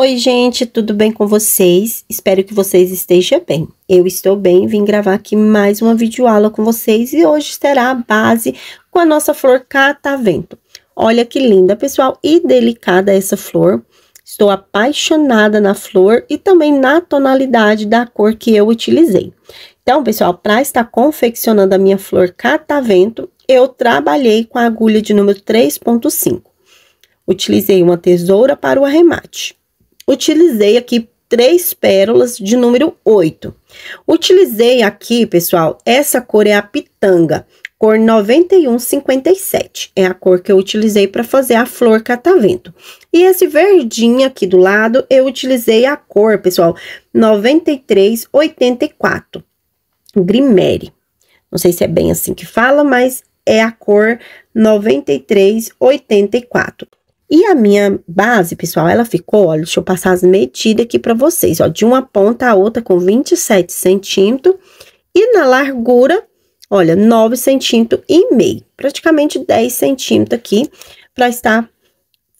Oi, gente, tudo bem com vocês? Espero que vocês estejam bem. Eu estou bem, vim gravar aqui mais uma videoaula com vocês e hoje será a base com a nossa flor catavento. Olha que linda, pessoal, e delicada essa flor. Estou apaixonada na flor e também na tonalidade da cor que eu utilizei. Então, pessoal, para estar confeccionando a minha flor catavento, eu trabalhei com a agulha de número 3.5. Utilizei uma tesoura para o arremate utilizei aqui três pérolas de número 8. Utilizei aqui, pessoal, essa cor é a pitanga, cor 9157. É a cor que eu utilizei para fazer a flor catavento. E esse verdinho aqui do lado, eu utilizei a cor, pessoal, 9384. Grimere. Não sei se é bem assim que fala, mas é a cor 9384. E a minha base, pessoal, ela ficou, olha, deixa eu passar as medidas aqui para vocês, ó, de uma ponta a outra com 27 centímetros e na largura, olha, 9 centímetros e meio, praticamente 10 centímetros aqui para estar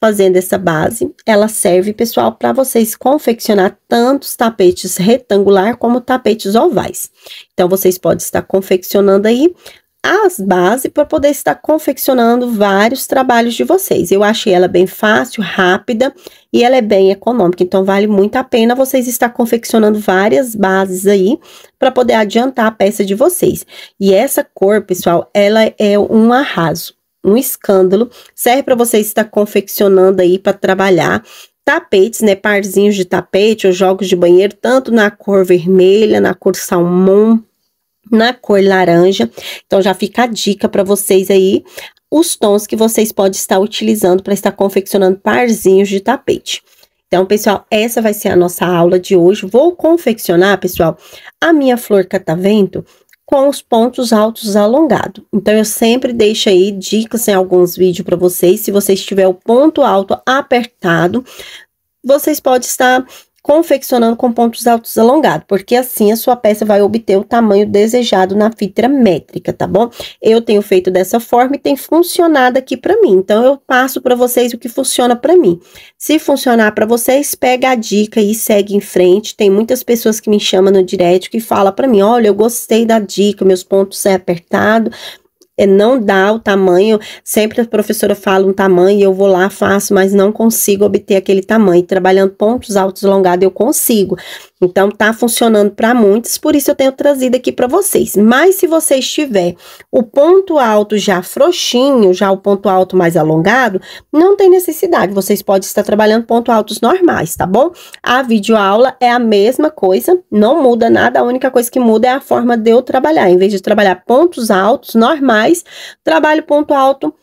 fazendo essa base. Ela serve, pessoal, para vocês confeccionar tantos tapetes retangular como tapetes ovais. Então, vocês podem estar confeccionando aí as bases para poder estar confeccionando vários trabalhos de vocês. Eu achei ela bem fácil, rápida e ela é bem econômica, então vale muito a pena vocês estar confeccionando várias bases aí para poder adiantar a peça de vocês. E essa cor, pessoal, ela é um arraso, um escândalo. Serve para vocês estar confeccionando aí para trabalhar tapetes, né, parzinhos de tapete ou jogos de banheiro, tanto na cor vermelha, na cor salmão, na cor laranja. Então, já fica a dica para vocês aí, os tons que vocês podem estar utilizando para estar confeccionando parzinhos de tapete. Então, pessoal, essa vai ser a nossa aula de hoje. Vou confeccionar, pessoal, a minha flor catavento com os pontos altos alongados. Então, eu sempre deixo aí dicas em alguns vídeos para vocês. Se vocês tiver o ponto alto apertado, vocês podem estar confeccionando com pontos altos alongados, porque assim a sua peça vai obter o tamanho desejado na fita métrica, tá bom? Eu tenho feito dessa forma e tem funcionado aqui para mim, então eu passo para vocês o que funciona para mim. Se funcionar para vocês, pega a dica e segue em frente. Tem muitas pessoas que me chamam no direct que fala para mim, olha, eu gostei da dica, meus pontos é apertado, não dá o tamanho, sempre a professora fala um tamanho e eu vou lá, faço, mas não consigo obter aquele tamanho. Trabalhando pontos altos alongados eu consigo. Então, tá funcionando para muitos, por isso eu tenho trazido aqui para vocês. Mas se você estiver o ponto alto já frouxinho, já o ponto alto mais alongado, não tem necessidade, vocês podem estar trabalhando ponto altos normais, tá bom? A videoaula é a mesma coisa, não muda nada, a única coisa que muda é a forma de eu trabalhar. Em vez de trabalhar pontos altos normais, trabalho ponto alto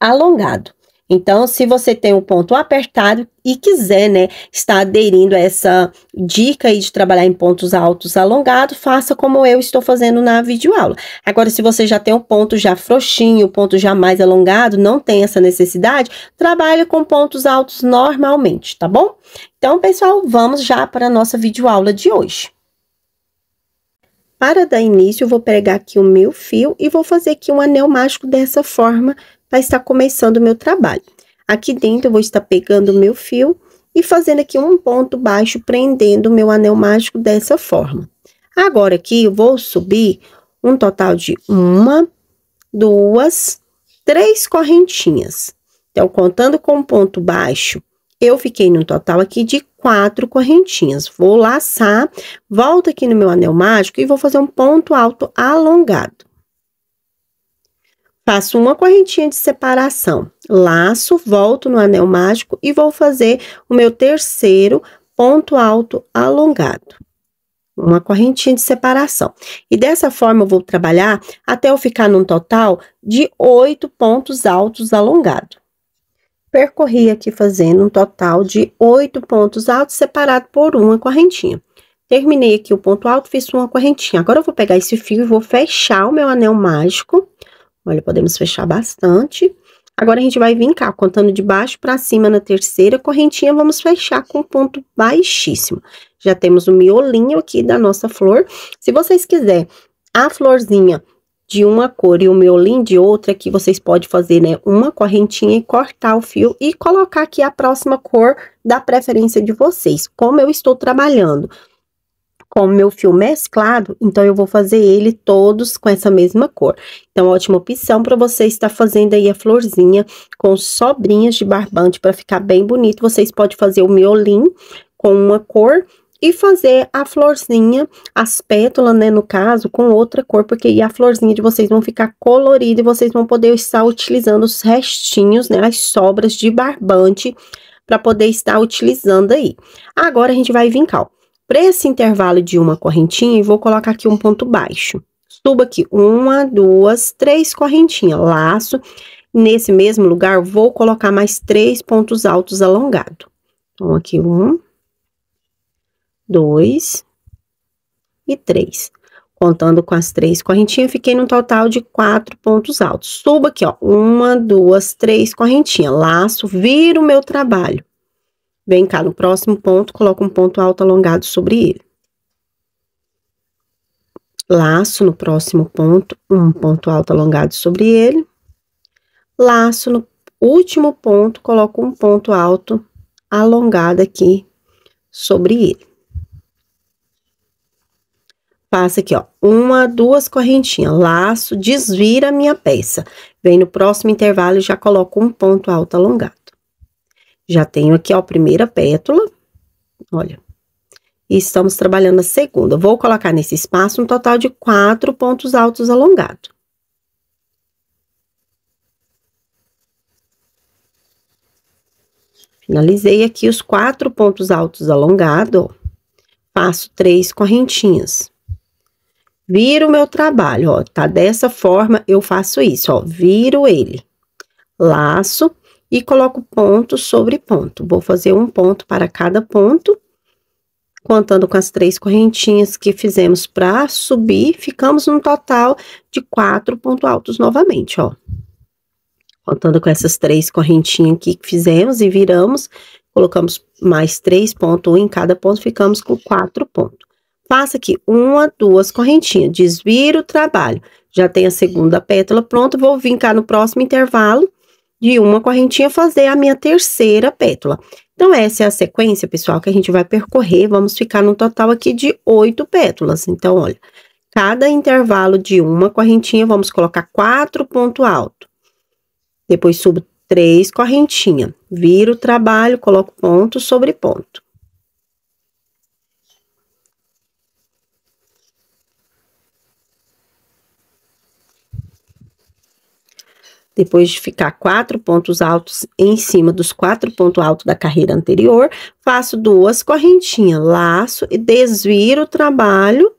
alongado. Então, se você tem um ponto apertado e quiser, né, estar aderindo a essa dica aí de trabalhar em pontos altos alongados, faça como eu estou fazendo na videoaula. Agora, se você já tem um ponto já frouxinho, ponto já mais alongado, não tem essa necessidade, trabalhe com pontos altos normalmente, tá bom? Então, pessoal, vamos já para a nossa videoaula de hoje. Para dar início, vou pegar aqui o meu fio e vou fazer aqui um anel mágico dessa forma, para estar começando o meu trabalho. Aqui dentro eu vou estar pegando o meu fio e fazendo aqui um ponto baixo, prendendo o meu anel mágico dessa forma. Agora aqui eu vou subir um total de uma, duas, três correntinhas. Então, contando com ponto baixo, eu fiquei no total aqui de quatro correntinhas. Vou laçar, volto aqui no meu anel mágico e vou fazer um ponto alto alongado. Faço uma correntinha de separação, laço, volto no anel mágico e vou fazer o meu terceiro ponto alto alongado. Uma correntinha de separação. E dessa forma eu vou trabalhar até eu ficar num total de oito pontos altos alongados. Percorri aqui fazendo um total de oito pontos altos separado por uma correntinha. Terminei aqui o ponto alto, fiz uma correntinha. Agora eu vou pegar esse fio e vou fechar o meu anel mágico Olha, podemos fechar bastante. Agora, a gente vai vir cá, contando de baixo para cima na terceira correntinha, vamos fechar com ponto baixíssimo. Já temos o miolinho aqui da nossa flor. Se vocês quiserem a florzinha de uma cor e o miolim de outra, que vocês podem fazer, né, uma correntinha e cortar o fio e colocar aqui a próxima cor da preferência de vocês. Como eu estou trabalhando com o meu fio mesclado, então eu vou fazer ele todos com essa mesma cor. Então, ótima opção para você estar fazendo aí a florzinha com sobrinhas de barbante para ficar bem bonito. Vocês podem fazer o miolim com uma cor e fazer a florzinha, as pétalas, né, no caso, com outra cor, porque a florzinha de vocês vão ficar colorida e vocês vão poder estar utilizando os restinhos, né, as sobras de barbante para poder estar utilizando aí. Agora a gente vai vincar, ó. Para esse intervalo de uma correntinha, eu vou colocar aqui um ponto baixo. Suba aqui uma, duas, três correntinhas, laço. Nesse mesmo lugar, vou colocar mais três pontos altos alongados. Então, aqui um, dois e três. Contando com as três correntinhas, fiquei no total de quatro pontos altos. Suba aqui, ó, uma, duas, três correntinhas. Laço, vira o meu trabalho. Vem cá no próximo ponto, coloca um ponto alto alongado sobre ele. Laço no próximo ponto, um ponto alto alongado sobre ele. Laço no último ponto, coloco um ponto alto alongado aqui sobre ele. Passa aqui, ó, uma, duas correntinhas, laço, desvira minha peça. Vem no próximo intervalo e já coloco um ponto alto alongado. Já tenho aqui, ó, a primeira pétala, olha. E estamos trabalhando a segunda. Vou colocar nesse espaço um total de quatro pontos altos alongados. Finalizei aqui os quatro pontos altos alongados, ó. Faço três correntinhas. Viro o meu trabalho, ó, tá dessa forma, eu faço isso, ó, viro ele. Laço, e coloco ponto sobre ponto. Vou fazer um ponto para cada ponto, contando com as três correntinhas que fizemos para subir, ficamos num total de quatro pontos altos novamente, ó. Contando com essas três correntinhas aqui que fizemos e viramos, colocamos mais três pontos, um em cada ponto, ficamos com quatro pontos. Faça aqui uma, duas correntinhas, desvira o trabalho. Já tem a segunda pétala pronta, vou vir cá no próximo intervalo de uma correntinha fazer a minha terceira pétala. Então, essa é a sequência, pessoal, que a gente vai percorrer. Vamos ficar no total aqui de oito pétalas. Então, olha, cada intervalo de uma correntinha, vamos colocar quatro pontos altos. Depois, subo três correntinhas. Viro o trabalho, coloco ponto sobre ponto. Depois de ficar quatro pontos altos em cima dos quatro pontos altos da carreira anterior, faço duas correntinhas, laço e desviro o trabalho,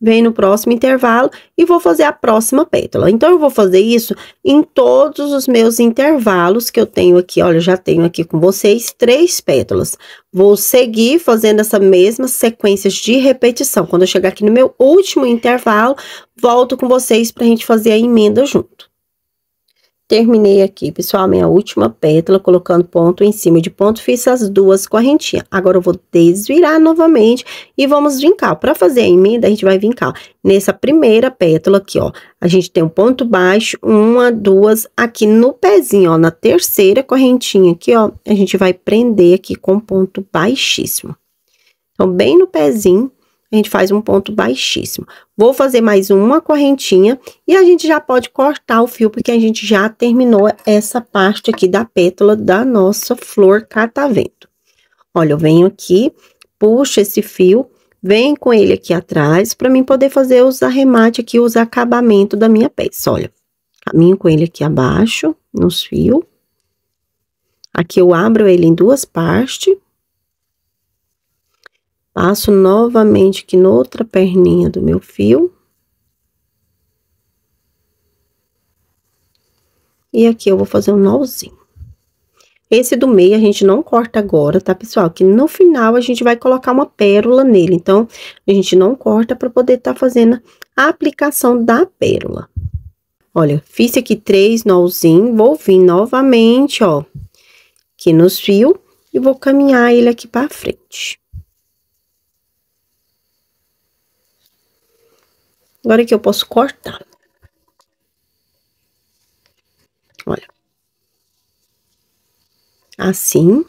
vem no próximo intervalo e vou fazer a próxima pétala. Então, eu vou fazer isso em todos os meus intervalos que eu tenho aqui. Olha, já tenho aqui com vocês três pétalas. Vou seguir fazendo essa mesma sequência de repetição. Quando eu chegar aqui no meu último intervalo, volto com vocês para a gente fazer a emenda junto. Terminei aqui, pessoal, minha última pétala, colocando ponto em cima de ponto, fiz as duas correntinhas. Agora, eu vou desvirar novamente e vamos vincar. Para fazer a emenda, a gente vai vincar. Nessa primeira pétala aqui, ó, a gente tem um ponto baixo, uma, duas, aqui no pezinho, ó, na terceira correntinha aqui, ó, a gente vai prender aqui com ponto baixíssimo. Então, bem no pezinho, a gente faz um ponto baixíssimo. Vou fazer mais uma correntinha e a gente já pode cortar o fio, porque a gente já terminou essa parte aqui da pétala da nossa flor catavento. Olha, eu venho aqui, puxo esse fio, venho com ele aqui atrás, para mim poder fazer os arremates aqui, os acabamentos da minha peça, olha. Caminho com ele aqui abaixo, nos fios. Aqui eu abro ele em duas partes Passo novamente aqui noutra perninha do meu fio. E aqui eu vou fazer um nozinho. Esse do meio a gente não corta agora, tá, pessoal? Que no final a gente vai colocar uma pérola nele. Então, a gente não corta para poder estar tá fazendo a aplicação da pérola. Olha, fiz aqui três nozinhos, vou vir novamente, ó, aqui nos fios e vou caminhar ele aqui para frente. Agora que eu posso cortar. Olha. Assim.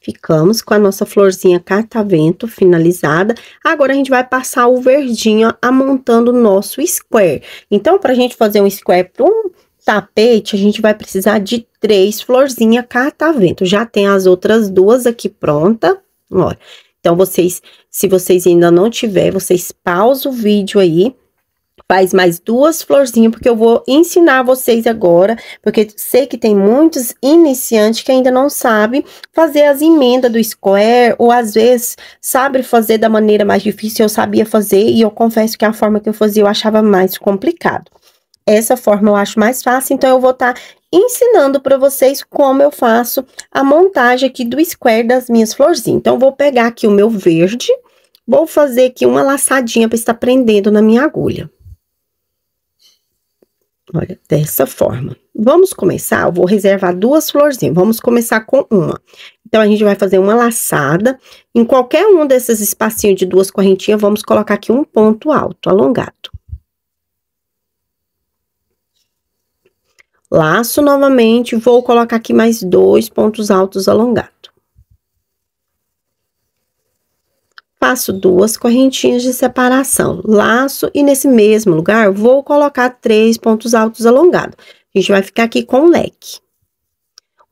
Ficamos com a nossa florzinha catavento finalizada. Agora, a gente vai passar o verdinho amontando o nosso square. Então, pra gente fazer um square para um tapete, a gente vai precisar de três florzinhas catavento. Já tem as outras duas aqui pronta, olha. Então, vocês, se vocês ainda não tiver, vocês pausam o vídeo aí faz mais duas florzinhas, porque eu vou ensinar vocês agora, porque sei que tem muitos iniciantes que ainda não sabem fazer as emendas do square, ou às vezes sabe fazer da maneira mais difícil, eu sabia fazer, e eu confesso que a forma que eu fazia eu achava mais complicado. Essa forma eu acho mais fácil, então eu vou estar tá ensinando para vocês como eu faço a montagem aqui do square das minhas florzinhas. Então, vou pegar aqui o meu verde, vou fazer aqui uma laçadinha para estar prendendo na minha agulha. Olha, dessa forma. Vamos começar, eu vou reservar duas florzinhas, vamos começar com uma. Então, a gente vai fazer uma laçada, em qualquer um desses espacinhos de duas correntinhas, vamos colocar aqui um ponto alto, alongado. Laço novamente, vou colocar aqui mais dois pontos altos alongados. Faço duas correntinhas de separação, laço e nesse mesmo lugar vou colocar três pontos altos alongados. A gente vai ficar aqui com o leque.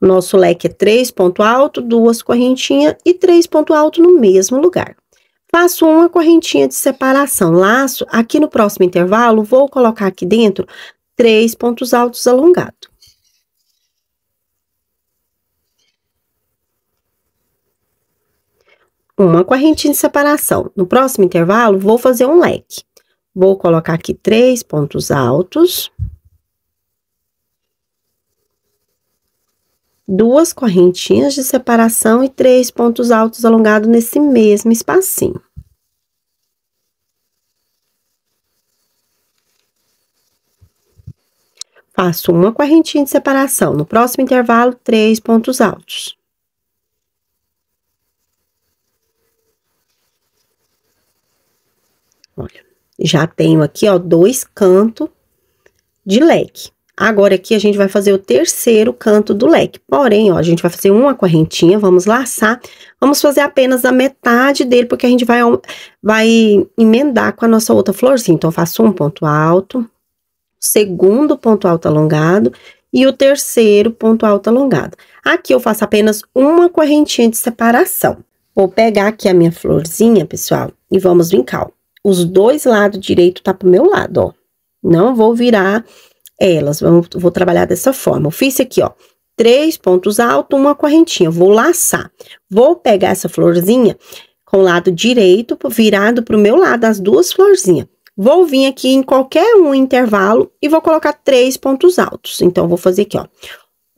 O nosso leque é três pontos altos, duas correntinhas e três pontos altos no mesmo lugar. Faço uma correntinha de separação, laço, aqui no próximo intervalo, vou colocar aqui dentro três pontos altos alongados. Uma correntinha de separação. No próximo intervalo, vou fazer um leque. Vou colocar aqui três pontos altos. Duas correntinhas de separação e três pontos altos alongados nesse mesmo espacinho. Faço uma correntinha de separação. No próximo intervalo, três pontos altos. Já tenho aqui, ó, dois cantos de leque. Agora, aqui, a gente vai fazer o terceiro canto do leque. Porém, ó, a gente vai fazer uma correntinha, vamos laçar. Vamos fazer apenas a metade dele, porque a gente vai, vai emendar com a nossa outra florzinha. Então, eu faço um ponto alto, segundo ponto alto alongado e o terceiro ponto alto alongado. Aqui, eu faço apenas uma correntinha de separação. Vou pegar aqui a minha florzinha, pessoal, e vamos vincar, ó os dois lados direito tá pro meu lado, ó. Não vou virar elas, vamos, vou trabalhar dessa forma. Eu fiz aqui, ó, três pontos altos, uma correntinha, vou laçar. Vou pegar essa florzinha com o lado direito, virado pro meu lado, as duas florzinhas. Vou vir aqui em qualquer um intervalo e vou colocar três pontos altos. Então, vou fazer aqui, ó,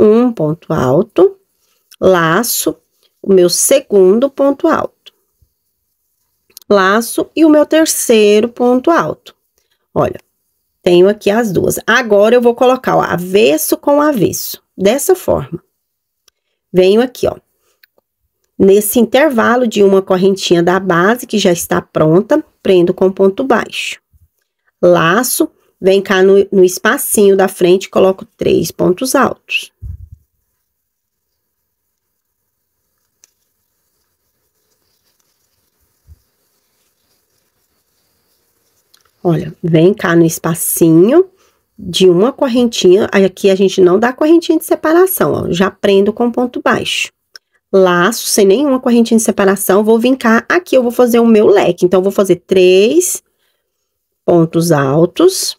um ponto alto, laço, o meu segundo ponto alto laço e o meu terceiro ponto alto. Olha, tenho aqui as duas. Agora, eu vou colocar o avesso com avesso, dessa forma. Venho aqui, ó, nesse intervalo de uma correntinha da base, que já está pronta, prendo com ponto baixo. Laço, vem cá no, no espacinho da frente, coloco três pontos altos. Olha, vem cá no espacinho de uma correntinha, aqui a gente não dá correntinha de separação, ó, já prendo com ponto baixo. Laço, sem nenhuma correntinha de separação, vou vincar, aqui eu vou fazer o meu leque, então, vou fazer três pontos altos.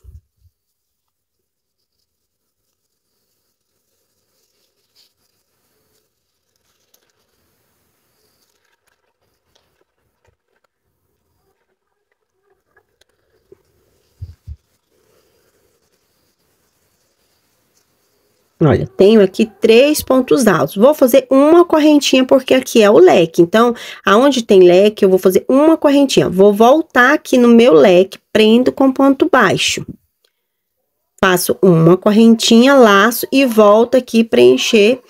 Olha, tenho aqui três pontos altos. Vou fazer uma correntinha, porque aqui é o leque. Então, aonde tem leque, eu vou fazer uma correntinha. Vou voltar aqui no meu leque, prendo com ponto baixo. Faço uma correntinha, laço e volto aqui preencher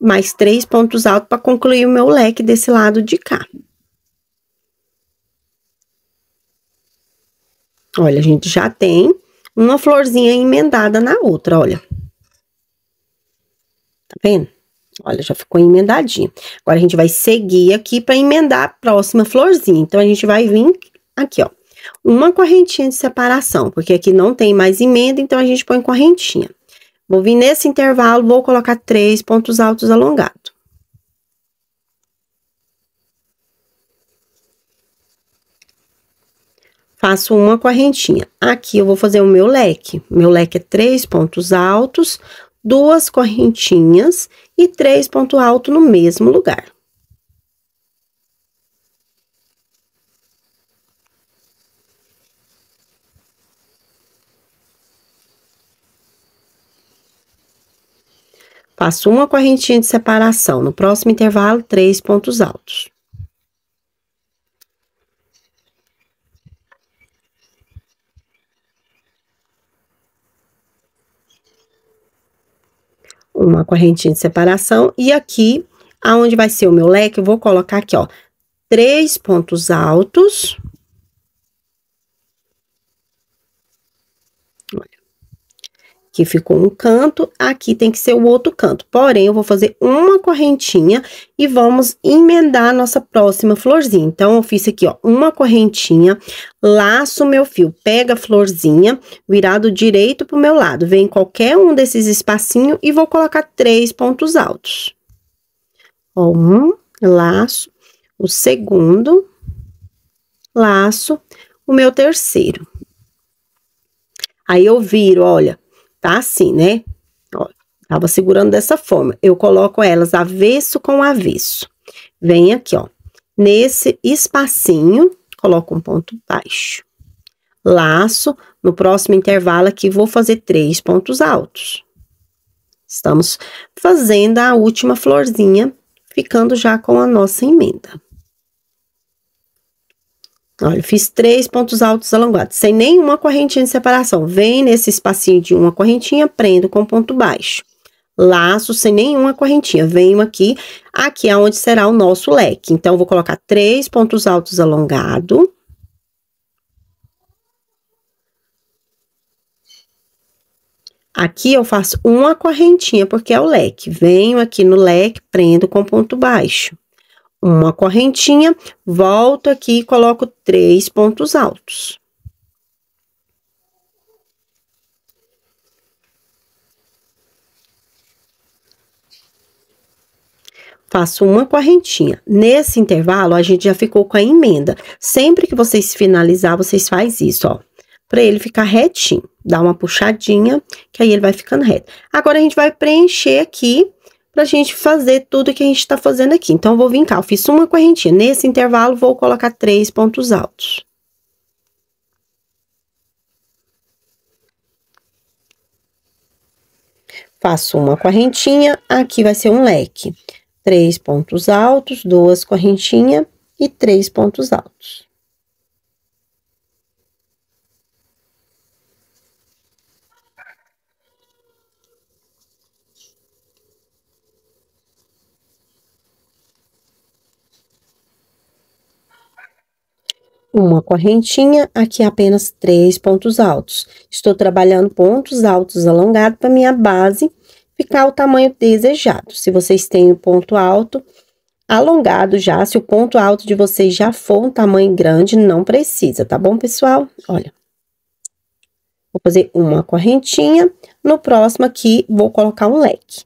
mais três pontos altos para concluir o meu leque desse lado de cá. Olha, a gente já tem uma florzinha emendada na outra, olha. Tá vendo? Olha, já ficou emendadinho. Agora, a gente vai seguir aqui para emendar a próxima florzinha. Então, a gente vai vir aqui, ó. Uma correntinha de separação, porque aqui não tem mais emenda, então a gente põe correntinha. Vou vir nesse intervalo, vou colocar três pontos altos alongados. Faço uma correntinha. Aqui eu vou fazer o meu leque. Meu leque é três pontos altos, duas correntinhas e três pontos altos no mesmo lugar. Faço uma correntinha de separação. No próximo intervalo, três pontos altos. Uma correntinha de separação. E aqui, aonde vai ser o meu leque, eu vou colocar aqui, ó, três pontos altos. Aqui ficou um canto, aqui tem que ser o outro canto. Porém, eu vou fazer uma correntinha e vamos emendar a nossa próxima florzinha. Então, eu fiz aqui, ó, uma correntinha, laço meu fio, pega a florzinha, virado direito pro meu lado. Vem qualquer um desses espacinhos e vou colocar três pontos altos. Ó, um, laço, o segundo, laço, o meu terceiro. Aí, eu viro, olha, tá assim, né? Ó, tava segurando dessa forma. Eu coloco elas avesso com avesso. Vem aqui, ó. Nesse espacinho, coloco um ponto baixo. Laço, no próximo intervalo aqui, vou fazer três pontos altos. Estamos fazendo a última florzinha, ficando já com a nossa emenda. Olha, fiz três pontos altos alongados, sem nenhuma correntinha de separação. Vem nesse espacinho de uma correntinha, prendo com ponto baixo. Laço sem nenhuma correntinha. Venho aqui, aqui é onde será o nosso leque. Então, vou colocar três pontos altos alongados. Aqui eu faço uma correntinha, porque é o leque. Venho aqui no leque, prendo com ponto baixo uma correntinha, volto aqui e coloco três pontos altos. Faço uma correntinha. Nesse intervalo, a gente já ficou com a emenda. Sempre que vocês finalizar, vocês faz isso, ó. Pra ele ficar retinho. Dá uma puxadinha, que aí ele vai ficando reto. Agora, a gente vai preencher aqui pra gente fazer tudo que a gente tá fazendo aqui. Então, eu vou vir cá, eu fiz uma correntinha. Nesse intervalo, vou colocar três pontos altos. Faço uma correntinha, aqui vai ser um leque. Três pontos altos, duas correntinhas e três pontos altos. Uma correntinha, aqui apenas três pontos altos. Estou trabalhando pontos altos alongados para minha base ficar o tamanho desejado. Se vocês têm o ponto alto alongado já, se o ponto alto de vocês já for um tamanho grande, não precisa, tá bom, pessoal? Olha. Vou fazer uma correntinha, no próximo aqui vou colocar um leque.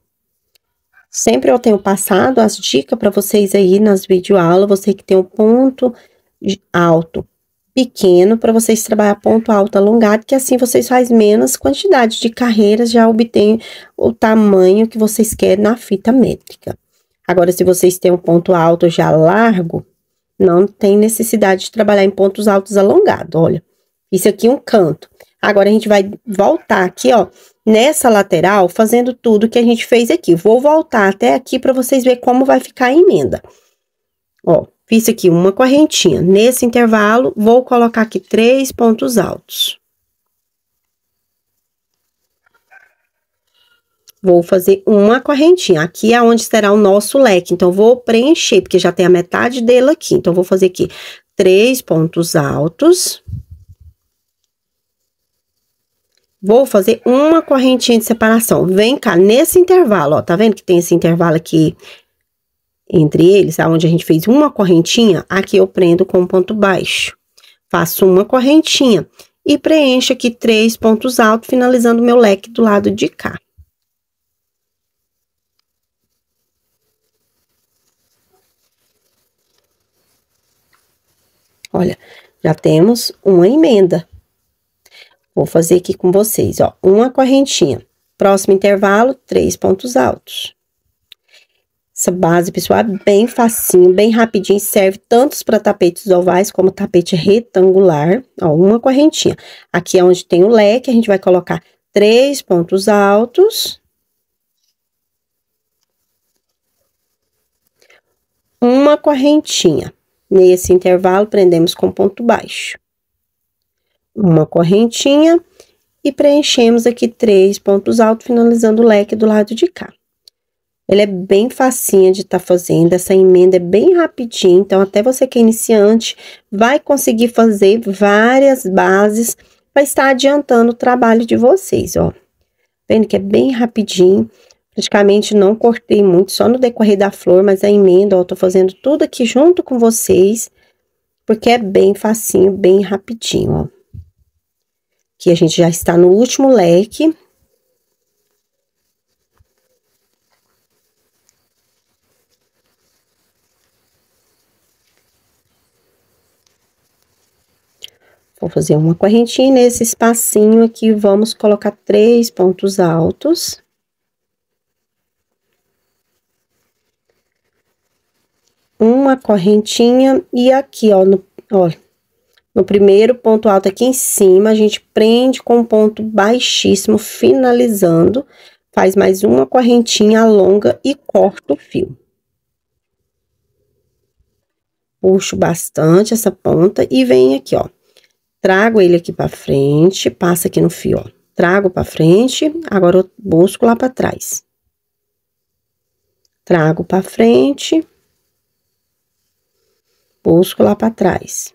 Sempre eu tenho passado as dicas para vocês aí nas videoaulas, você que tem o ponto alto pequeno para vocês trabalhar ponto alto alongado, que assim vocês fazem menos quantidade de carreiras, já obtém o tamanho que vocês querem na fita métrica. Agora, se vocês têm um ponto alto já largo, não tem necessidade de trabalhar em pontos altos alongados, olha. Isso aqui é um canto. Agora, a gente vai voltar aqui, ó, nessa lateral, fazendo tudo que a gente fez aqui. Vou voltar até aqui para vocês verem como vai ficar a emenda. Ó, Fiz aqui uma correntinha. Nesse intervalo, vou colocar aqui três pontos altos. Vou fazer uma correntinha. Aqui é onde será o nosso leque. Então, vou preencher, porque já tem a metade dele aqui. Então, vou fazer aqui três pontos altos. Vou fazer uma correntinha de separação. Vem cá, nesse intervalo, ó, tá vendo que tem esse intervalo aqui entre eles, aonde a gente fez uma correntinha, aqui eu prendo com ponto baixo. Faço uma correntinha e preencho aqui três pontos altos, finalizando meu leque do lado de cá. Olha, já temos uma emenda. Vou fazer aqui com vocês, ó, uma correntinha. Próximo intervalo, três pontos altos. Essa base, pessoal, é bem facinho, bem rapidinho, serve tanto para tapetes ovais como tapete retangular. Ó, uma correntinha. Aqui é onde tem o leque, a gente vai colocar três pontos altos. Uma correntinha. Nesse intervalo, prendemos com ponto baixo. Uma correntinha e preenchemos aqui três pontos altos, finalizando o leque do lado de cá. Ele é bem facinha de estar tá fazendo, essa emenda é bem rapidinho, então até você que é iniciante vai conseguir fazer várias bases para estar adiantando o trabalho de vocês, ó. Vendo que é bem rapidinho, praticamente não cortei muito, só no decorrer da flor, mas a emenda, ó, tô fazendo tudo aqui junto com vocês, porque é bem facinho, bem rapidinho, ó. Aqui a gente já está no último leque, Vou fazer uma correntinha nesse espacinho aqui, vamos colocar três pontos altos. Uma correntinha e aqui, ó, no, ó, no primeiro ponto alto aqui em cima, a gente prende com um ponto baixíssimo, finalizando, faz mais uma correntinha, alonga e corta o fio. Puxo bastante essa ponta e vem aqui, ó trago ele aqui para frente, passa aqui no fio, ó. Trago para frente, agora eu busco lá para trás. Trago para frente, busco lá para trás.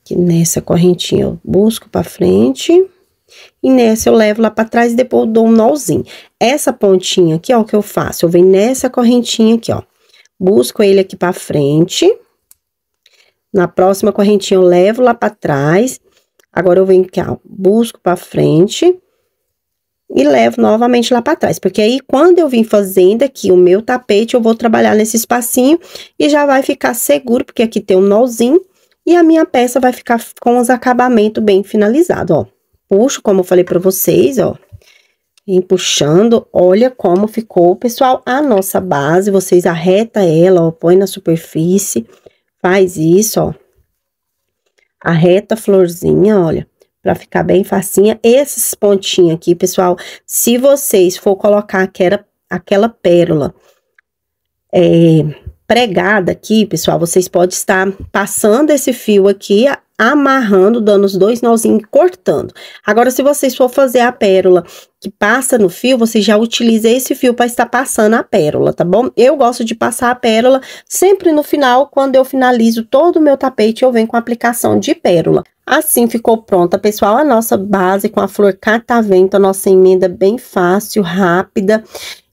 Aqui nessa correntinha eu busco para frente e nessa eu levo lá para trás e depois dou um nozinho. Essa pontinha aqui, ó, o que eu faço? Eu venho nessa correntinha aqui, ó. Busco ele aqui para frente na próxima correntinha eu levo lá para trás. Agora eu venho aqui, ó, busco para frente e levo novamente lá para trás, porque aí quando eu vim fazendo aqui o meu tapete, eu vou trabalhar nesse espacinho e já vai ficar seguro, porque aqui tem um nozinho e a minha peça vai ficar com os acabamentos bem finalizados, ó. Puxo, como eu falei para vocês, ó. Vem puxando, olha como ficou, pessoal, a nossa base, vocês arreta ela, ó, põe na superfície Faz isso, ó. Arreta a florzinha, olha, pra ficar bem facinha. Esses pontinhos aqui, pessoal, se vocês for colocar aquela, aquela pérola é, pregada aqui, pessoal, vocês podem estar passando esse fio aqui, amarrando, dando os dois nozinhos e cortando. Agora, se vocês for fazer a pérola que passa no fio, você já utiliza esse fio para estar passando a pérola, tá bom? Eu gosto de passar a pérola sempre no final, quando eu finalizo todo o meu tapete, eu venho com a aplicação de pérola. Assim ficou pronta, pessoal, a nossa base com a flor catavento, a nossa emenda bem fácil, rápida.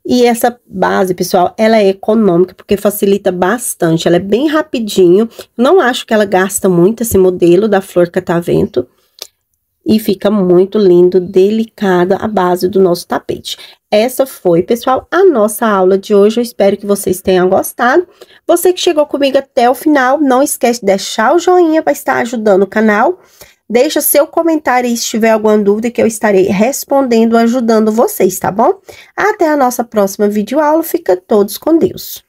E essa base, pessoal, ela é econômica porque facilita bastante. Ela é bem rapidinho. Não acho que ela gasta muito esse modelo da Flor Catavento. E fica muito lindo, delicada a base do nosso tapete. Essa foi, pessoal, a nossa aula de hoje. Eu espero que vocês tenham gostado. Você que chegou comigo até o final, não esquece de deixar o joinha para estar ajudando o canal. Deixa seu comentário aí se tiver alguma dúvida que eu estarei respondendo, ajudando vocês, tá bom? Até a nossa próxima videoaula. Fica todos com Deus.